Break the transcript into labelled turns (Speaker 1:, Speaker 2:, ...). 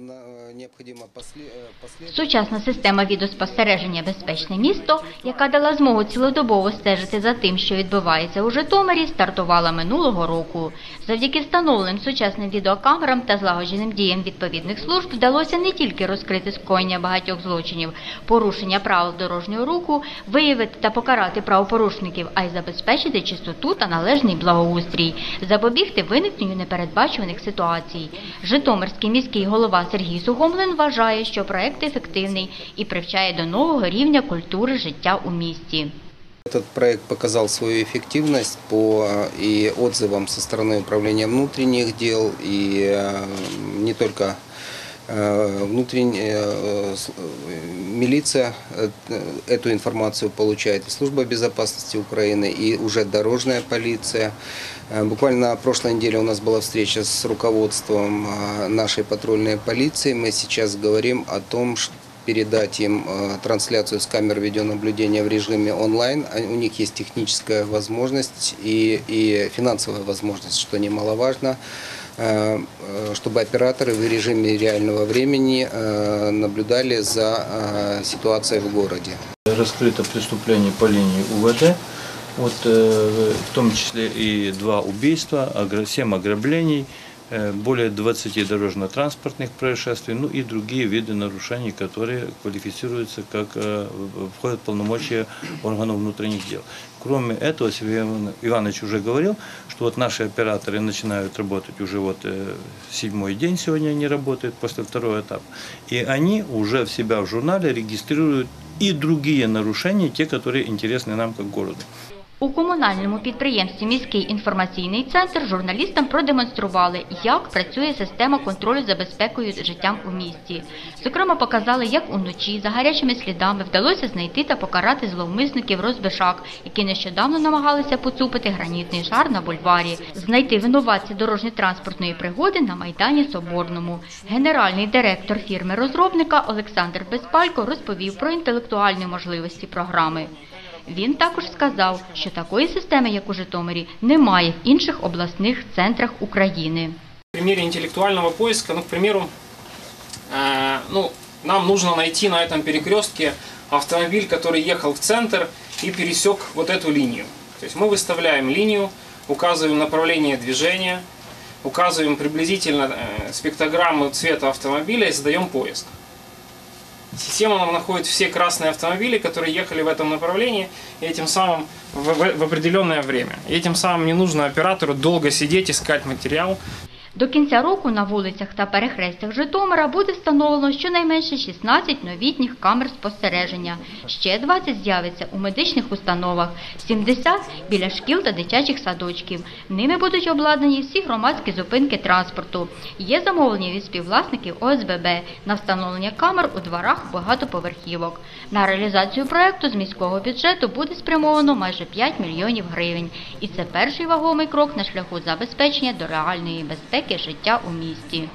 Speaker 1: На- Э.
Speaker 2: Сучасна система відеоспостереження Безпечне місто, яка дала змогу цілодобово стежити за тим, що відбувається у Житомирі, стартувала минулого року. Завдяки встановленим сучасним відеокамерам та злагодженим діям відповідних служб вдалося не тільки розкрити скоєння багатьох злочинів, порушення правил дорожнього руху, виявити та покарати правопорушників, а й забезпечити чистоту та належний благоустрій, запобігти виникненню непередбачуваних ситуацій. Житомирський міський голова Сергій Сугомлин вважає, що проект ефективний і привчає до нового рівня культури життя у місті.
Speaker 1: Этот проект показал свою эффективность по э, и отзывам со стороны управления внутренних дел, и э, не только э, милиция э, эту информацию получает, служба безопасности Украины, и уже дорожная полиция. Э, Буквально на прошлой неделе у нас была встреча с руководством э, нашей патрульной полиции. Мы сейчас говорим о том, что передать им трансляцию с камер видеонаблюдения в режиме онлайн. У них есть техническая возможность и, и финансовая возможность, что немаловажно, чтобы операторы в режиме реального времени э, наблюдали за э, ситуацией в городе.
Speaker 3: Раскрыто преступление по линии УВД, вот, э, в том числе и два убийства, семь ограблений, э, более 20 дорожно-транспортных происшествий, ну и другие виды нарушений, которые квалифицируются как э, входят в полномочия органов внутренних дел. Кроме этого, Сергей Иван- Иванович уже говорил, что вот наши операторы начинают работать уже вот э, седьмой день сегодня они работают после второго этапа, и они уже в себя в журнале регистрируют и другие нарушения, те, которые интересны нам как городу.
Speaker 2: У комунальному підприємстві Міський інформаційний центр журналістам продемонстрували, як працює система контролю за безпекою життям у місті. Зокрема, показали, як уночі за гарячими слідами вдалося знайти та покарати зловмисників розбишак, які нещодавно намагалися поцупити гранітний шар на бульварі, знайти винуватця дорожньо-транспортної пригоди на майдані Соборному. Генеральний директор фірми розробника Олександр Безпалько розповів про інтелектуальні можливості програми. Він також сказав, що такої системи, як у Житомирі, немає в інших обласних центрах України.
Speaker 4: В примере интеллектуального поиска, ну, к примеру, э, ну, нам нужно найти на этом перекрестке автомобиль, который ехал в центр и пересек вот эту линию. То есть мы выставляем линию, указываем направление движения, указываем приблизительно э, спектрограмму цвета автомобиля и задаем поиск. Система нам находит все красные автомобили, которые ехали в этом направлении, и этим самым в, в- в определенное время. И этим самым не нужно оператору долго сидеть, искать материал.
Speaker 2: До кінця року на вулицях та перехрестях Житомира буде встановлено щонайменше 16 новітніх камер спостереження. Ще 20 з'явиться у медичних установах, 70 біля шкіл та дитячих садочків. Ними будуть обладнані всі громадські зупинки транспорту. Є замовлення від співвласників ОСББ на встановлення камер у дворах багатоповерхівок. На реалізацію проекту з міського бюджету буде спрямовано майже 5 мільйонів гривень. І це перший вагомий крок на шляху забезпечення до реальної безпеки життя у місті.